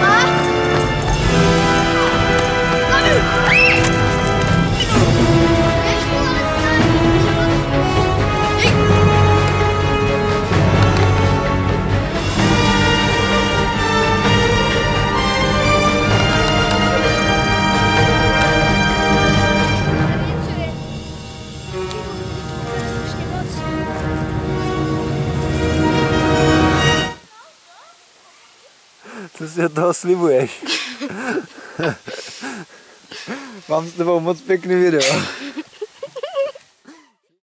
啊。Co si od toho slibuješ? Mám s tebou moc pěkný video.